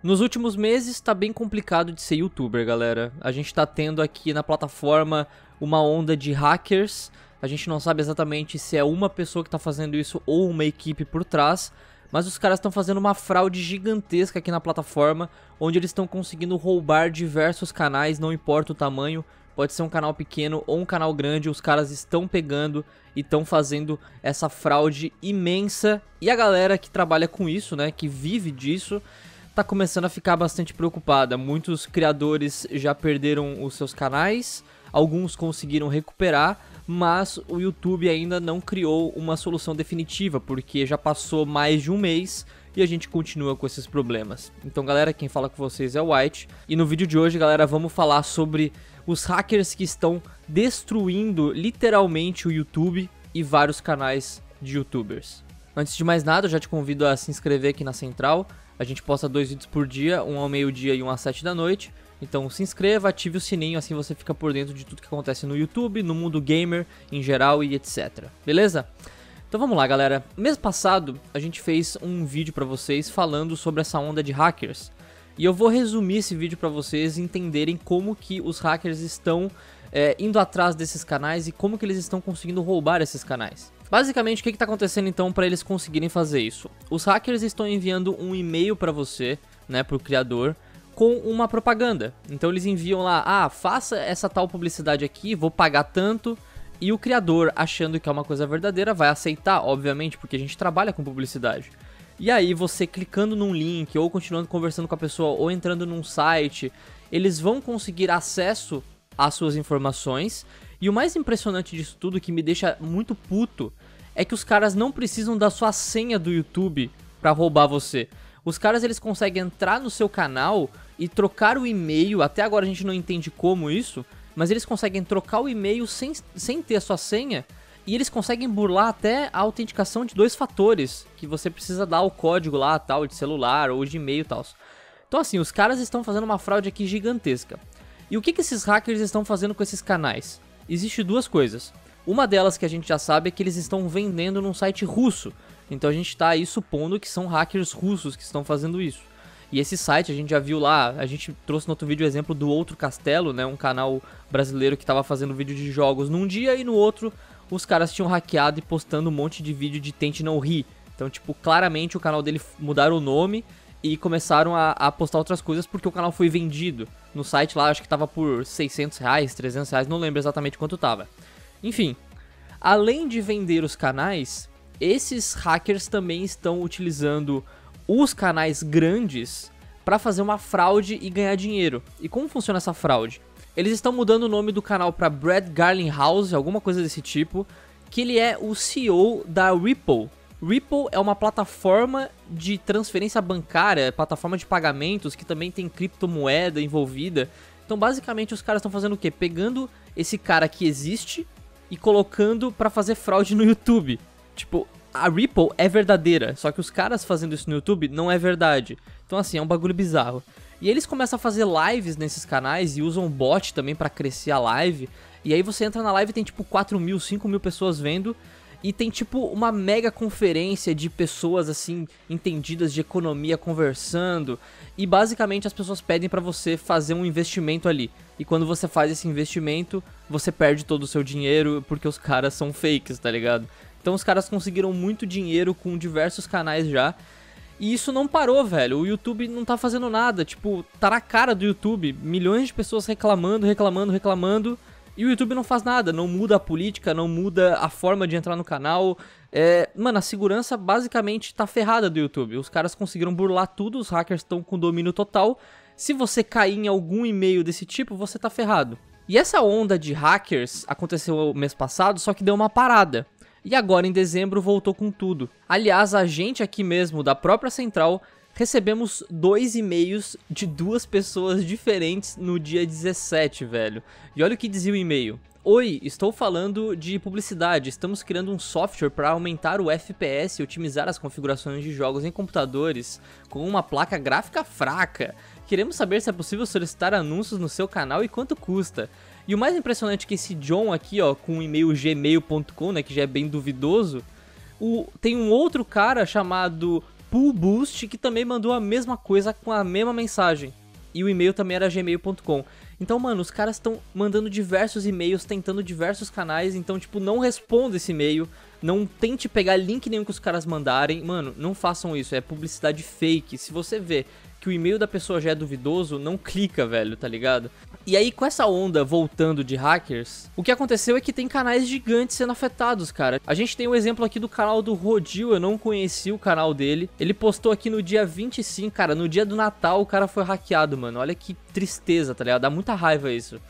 Nos últimos meses tá bem complicado de ser youtuber, galera. A gente tá tendo aqui na plataforma uma onda de hackers. A gente não sabe exatamente se é uma pessoa que tá fazendo isso ou uma equipe por trás, mas os caras estão fazendo uma fraude gigantesca aqui na plataforma, onde eles estão conseguindo roubar diversos canais, não importa o tamanho, pode ser um canal pequeno ou um canal grande, os caras estão pegando e estão fazendo essa fraude imensa. E a galera que trabalha com isso, né, que vive disso, tá começando a ficar bastante preocupada. Muitos criadores já perderam os seus canais, alguns conseguiram recuperar, mas o YouTube ainda não criou uma solução definitiva, porque já passou mais de um mês e a gente continua com esses problemas. Então, galera, quem fala com vocês é o White. E no vídeo de hoje, galera, vamos falar sobre os hackers que estão destruindo literalmente o YouTube e vários canais de youtubers. Antes de mais nada, eu já te convido a se inscrever aqui na Central. A gente posta dois vídeos por dia, um ao meio-dia e um às sete da noite. Então se inscreva, ative o sininho, assim você fica por dentro de tudo que acontece no YouTube, no mundo gamer em geral e etc. Beleza? Então vamos lá, galera. Mês passado a gente fez um vídeo para vocês falando sobre essa onda de hackers. E eu vou resumir esse vídeo para vocês entenderem como que os hackers estão é, indo atrás desses canais e como que eles estão conseguindo roubar esses canais. Basicamente, o que está acontecendo então para eles conseguirem fazer isso? Os hackers estão enviando um e-mail para você, né, para o criador, com uma propaganda. Então eles enviam lá, ah, faça essa tal publicidade aqui, vou pagar tanto. E o criador, achando que é uma coisa verdadeira, vai aceitar, obviamente, porque a gente trabalha com publicidade. E aí, você clicando num link, ou continuando conversando com a pessoa, ou entrando num site, eles vão conseguir acesso às suas informações e o mais impressionante disso tudo, que me deixa muito puto, é que os caras não precisam da sua senha do YouTube para roubar você. Os caras eles conseguem entrar no seu canal e trocar o e-mail, até agora a gente não entende como isso, mas eles conseguem trocar o e-mail sem, sem ter a sua senha e eles conseguem burlar até a autenticação de dois fatores, que você precisa dar o código lá, tal, de celular ou de e-mail e tal. Então assim, os caras estão fazendo uma fraude aqui gigantesca. E o que, que esses hackers estão fazendo com esses canais? Existe duas coisas. Uma delas que a gente já sabe é que eles estão vendendo num site russo. Então a gente está aí supondo que são hackers russos que estão fazendo isso. E esse site a gente já viu lá, a gente trouxe no outro vídeo o exemplo do Outro Castelo, né, um canal brasileiro que estava fazendo vídeo de jogos num dia e no outro os caras tinham hackeado e postando um monte de vídeo de tente não rir. Então, tipo, claramente o canal dele mudaram o nome e começaram a, a, postar outras coisas porque o canal foi vendido. No site lá, acho que tava por 600 reais, 300 reais, não lembro exatamente quanto tava. Enfim, além de vender os canais, esses hackers também estão utilizando os canais grandes para fazer uma fraude e ganhar dinheiro. E como funciona essa fraude? Eles estão mudando o nome do canal para Brad Garlinghouse, alguma coisa desse tipo, que ele é o CEO da Ripple, Ripple é uma plataforma de transferência bancária, plataforma de pagamentos que também tem criptomoeda envolvida. Então, basicamente, os caras estão fazendo o quê? Pegando esse cara que existe e colocando para fazer fraude no YouTube. Tipo, a Ripple é verdadeira, só que os caras fazendo isso no YouTube não é verdade. Então, assim, é um bagulho bizarro. E eles começam a fazer lives nesses canais e usam bot também para crescer a live. E aí você entra na live e tem tipo 4 mil, 5 mil pessoas vendo e tem tipo uma mega conferência de pessoas assim entendidas de economia conversando e basicamente as pessoas pedem para você fazer um investimento ali. E quando você faz esse investimento, você perde todo o seu dinheiro porque os caras são fakes, tá ligado? Então os caras conseguiram muito dinheiro com diversos canais já. E isso não parou, velho. O YouTube não tá fazendo nada. Tipo, tá na cara do YouTube. Milhões de pessoas reclamando, reclamando, reclamando. E o YouTube não faz nada, não muda a política, não muda a forma de entrar no canal. É, mano, a segurança basicamente tá ferrada do YouTube. Os caras conseguiram burlar tudo, os hackers estão com domínio total. Se você cair em algum e-mail desse tipo, você tá ferrado. E essa onda de hackers aconteceu mês passado, só que deu uma parada. E agora em dezembro voltou com tudo. Aliás, a gente aqui mesmo da própria central recebemos dois e-mails de duas pessoas diferentes no dia 17, velho. E olha o que dizia o e-mail. Oi, estou falando de publicidade. Estamos criando um software para aumentar o FPS e otimizar as configurações de jogos em computadores com uma placa gráfica fraca. Queremos saber se é possível solicitar anúncios no seu canal e quanto custa. E o mais impressionante é que esse John aqui, ó, com o e-mail gmail.com, né, que já é bem duvidoso, o, tem um outro cara chamado Pull Boost, que também mandou a mesma coisa com a mesma mensagem. E o e-mail também era gmail.com. Então, mano, os caras estão mandando diversos e-mails, tentando diversos canais. Então, tipo, não responda esse e-mail. Não tente pegar link nenhum que os caras mandarem. Mano, não façam isso. É publicidade fake. Se você vê que o e-mail da pessoa já é duvidoso, não clica, velho, tá ligado? E aí, com essa onda voltando de hackers, o que aconteceu é que tem canais gigantes sendo afetados, cara. A gente tem um exemplo aqui do canal do Rodil, eu não conheci o canal dele. Ele postou aqui no dia 25, cara, no dia do Natal o cara foi hackeado, mano. Olha que tristeza, tá ligado? Dá muita raiva isso.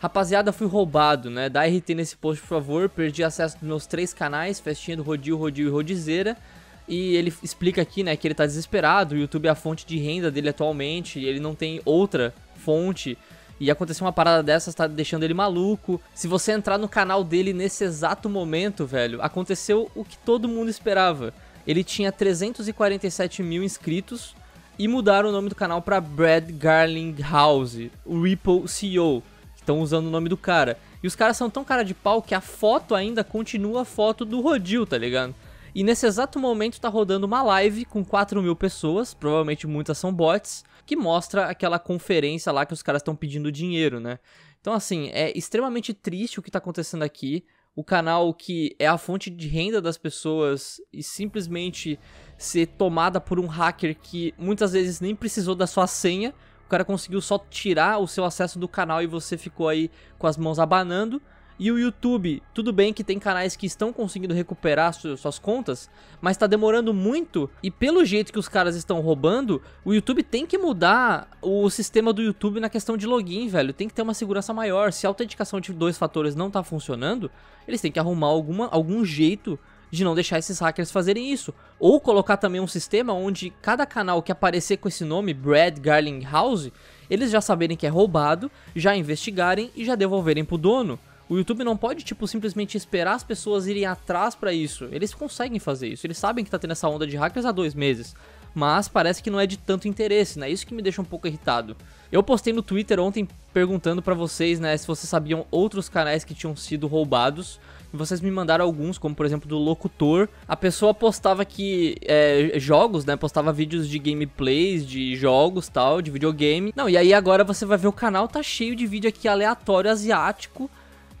Rapaziada, fui roubado, né? Dá RT nesse post, por favor. Perdi acesso dos meus três canais, Festinha do Rodil, Rodil e Rodizeira. E ele explica aqui, né, que ele tá desesperado, o YouTube é a fonte de renda dele atualmente, e ele não tem outra fonte e acontecer uma parada dessas tá deixando ele maluco. Se você entrar no canal dele nesse exato momento, velho, aconteceu o que todo mundo esperava. Ele tinha 347 mil inscritos e mudaram o nome do canal para Brad Garling House, o Ripple CEO. Estão usando o nome do cara. E os caras são tão cara de pau que a foto ainda continua a foto do Rodil, tá ligado? E nesse exato momento tá rodando uma live com 4 mil pessoas, provavelmente muitas são bots, que mostra aquela conferência lá que os caras estão pedindo dinheiro, né? Então, assim, é extremamente triste o que tá acontecendo aqui. O canal que é a fonte de renda das pessoas e simplesmente ser tomada por um hacker que muitas vezes nem precisou da sua senha. O cara conseguiu só tirar o seu acesso do canal e você ficou aí com as mãos abanando. E o YouTube, tudo bem que tem canais que estão conseguindo recuperar suas contas, mas tá demorando muito. E pelo jeito que os caras estão roubando, o YouTube tem que mudar o sistema do YouTube na questão de login, velho. Tem que ter uma segurança maior. Se a autenticação de dois fatores não tá funcionando, eles têm que arrumar alguma, algum jeito de não deixar esses hackers fazerem isso. Ou colocar também um sistema onde cada canal que aparecer com esse nome, Brad Garling House, eles já saberem que é roubado, já investigarem e já devolverem pro dono. O YouTube não pode, tipo, simplesmente esperar as pessoas irem atrás para isso. Eles conseguem fazer isso. Eles sabem que tá tendo essa onda de hackers há dois meses. Mas parece que não é de tanto interesse, né? Isso que me deixa um pouco irritado. Eu postei no Twitter ontem perguntando para vocês, né, se vocês sabiam outros canais que tinham sido roubados. E vocês me mandaram alguns, como por exemplo do Locutor. A pessoa postava que é, jogos, né? Postava vídeos de gameplays, de jogos tal, de videogame. Não, e aí agora você vai ver o canal, tá cheio de vídeo aqui aleatório asiático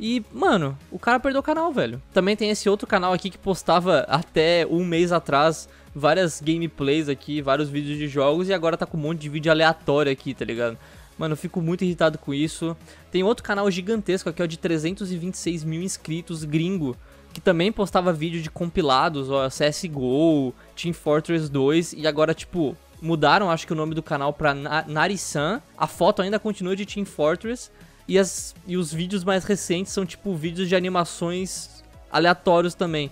e, mano, o cara perdeu o canal, velho. Também tem esse outro canal aqui que postava até um mês atrás várias gameplays aqui, vários vídeos de jogos e agora tá com um monte de vídeo aleatório aqui, tá ligado? Mano, eu fico muito irritado com isso. Tem outro canal gigantesco aqui, ó, de 326 mil inscritos, gringo, que também postava vídeo de compilados, ó, CSGO, Team Fortress 2, e agora, tipo, mudaram, acho que o nome do canal pra Narisan. A foto ainda continua de Team Fortress, e, as, e os vídeos mais recentes são tipo vídeos de animações aleatórios também.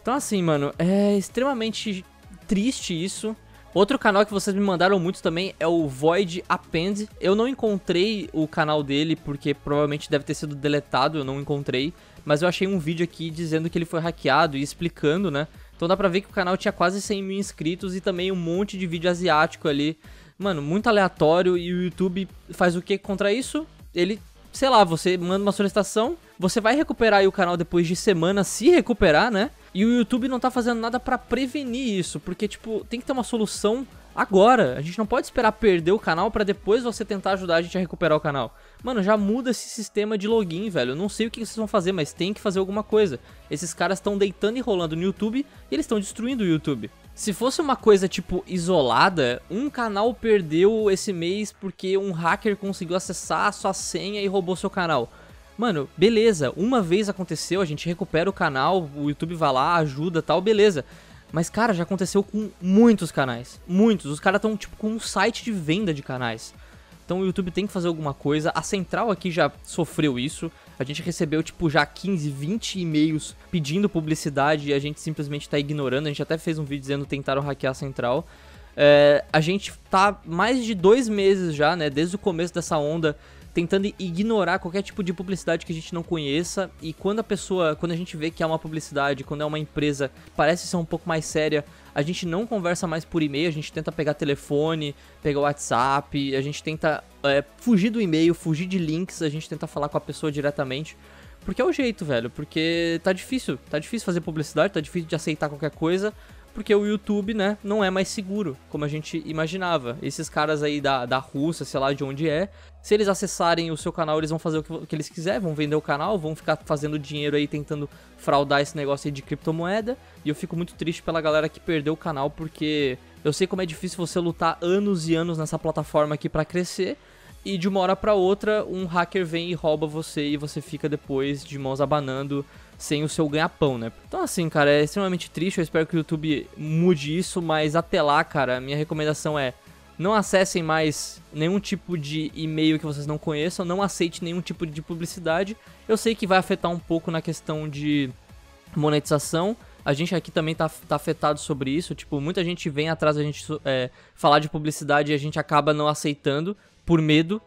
Então assim, mano, é extremamente triste isso. Outro canal que vocês me mandaram muito também é o Void Append. Eu não encontrei o canal dele porque provavelmente deve ter sido deletado, eu não encontrei. Mas eu achei um vídeo aqui dizendo que ele foi hackeado e explicando, né? Então dá pra ver que o canal tinha quase 100 mil inscritos e também um monte de vídeo asiático ali. Mano, muito aleatório e o YouTube faz o que contra isso? Ele sei lá, você manda uma solicitação, você vai recuperar aí o canal depois de semanas, se recuperar, né? E o YouTube não tá fazendo nada para prevenir isso, porque, tipo, tem que ter uma solução agora. A gente não pode esperar perder o canal para depois você tentar ajudar a gente a recuperar o canal. Mano, já muda esse sistema de login, velho. Eu não sei o que vocês vão fazer, mas tem que fazer alguma coisa. Esses caras estão deitando e rolando no YouTube e eles estão destruindo o YouTube. Se fosse uma coisa tipo isolada, um canal perdeu esse mês porque um hacker conseguiu acessar a sua senha e roubou seu canal. Mano, beleza, uma vez aconteceu, a gente recupera o canal, o YouTube vai lá, ajuda tal, beleza. Mas, cara, já aconteceu com muitos canais. Muitos. Os caras estão, tipo, com um site de venda de canais. Então o YouTube tem que fazer alguma coisa. A central aqui já sofreu isso. A gente recebeu, tipo, já 15, 20 e-mails pedindo publicidade e a gente simplesmente tá ignorando. A gente até fez um vídeo dizendo tentaram hackear a central. É, a gente tá mais de dois meses já, né? Desde o começo dessa onda tentando ignorar qualquer tipo de publicidade que a gente não conheça. E quando a pessoa, quando a gente vê que é uma publicidade, quando é uma empresa parece ser um pouco mais séria, a gente não conversa mais por e-mail, a gente tenta pegar telefone, pegar WhatsApp, a gente tenta é, fugir do e-mail, fugir de links, a gente tenta falar com a pessoa diretamente. Porque é o jeito, velho. Porque tá difícil. Tá difícil fazer publicidade, tá difícil de aceitar qualquer coisa. Porque o YouTube, né, não é mais seguro, como a gente imaginava. Esses caras aí da, da Rússia, sei lá de onde é, se eles acessarem o seu canal, eles vão fazer o que, o que eles quiserem, vão vender o canal, vão ficar fazendo dinheiro aí tentando fraudar esse negócio aí de criptomoeda. E eu fico muito triste pela galera que perdeu o canal, porque eu sei como é difícil você lutar anos e anos nessa plataforma aqui para crescer. E de uma hora para outra, um hacker vem e rouba você e você fica depois de mãos abanando sem o seu ganha-pão, né? Então, assim, cara, é extremamente triste. Eu espero que o YouTube mude isso, mas até lá, cara, minha recomendação é não acessem mais nenhum tipo de e-mail que vocês não conheçam, não aceite nenhum tipo de publicidade. Eu sei que vai afetar um pouco na questão de monetização. A gente aqui também tá, tá afetado sobre isso. Tipo, muita gente vem atrás da gente é, falar de publicidade e a gente acaba não aceitando por medo.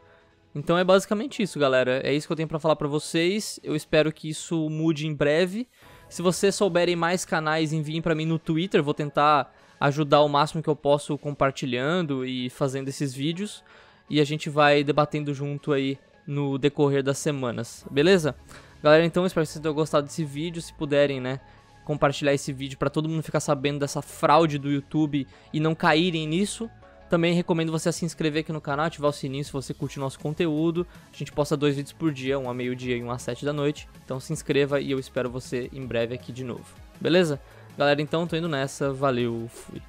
Então é basicamente isso, galera. É isso que eu tenho para falar para vocês. Eu espero que isso mude em breve. Se vocês souberem mais canais, enviem para mim no Twitter. Vou tentar ajudar o máximo que eu posso compartilhando e fazendo esses vídeos. E a gente vai debatendo junto aí no decorrer das semanas, beleza? Galera, então espero que vocês tenham gostado desse vídeo. Se puderem, né, compartilhar esse vídeo para todo mundo ficar sabendo dessa fraude do YouTube e não caírem nisso. Também recomendo você se inscrever aqui no canal, ativar o sininho se você curte o nosso conteúdo. A gente posta dois vídeos por dia, um a meio-dia e um às sete da noite. Então se inscreva e eu espero você em breve aqui de novo. Beleza? Galera, então tô indo nessa. Valeu, fui.